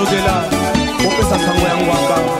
lobela kopesa sango ya ngwamba